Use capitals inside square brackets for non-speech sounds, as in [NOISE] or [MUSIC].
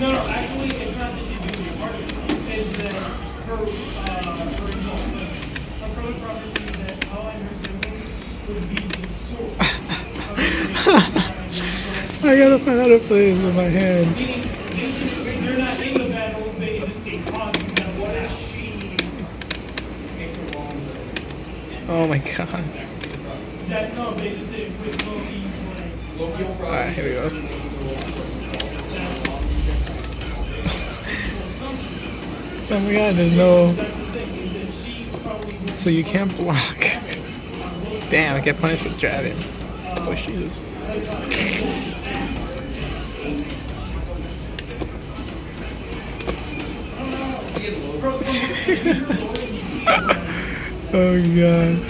No, no, actually, it's not that she's doing the art. It's that her, uh, her exalted, her private property that allowing her siblings would be the source I gotta find out to play this with my hand. Meaning, they're not in the battle, they just get caught in. What if she makes a wrong Oh my god. That, no, they just did with Loki's, like, Alright, here we go. Oh my god, there's no. So you can't block. Damn, I get punished with dragon. Oh, Jesus. [LAUGHS] oh god.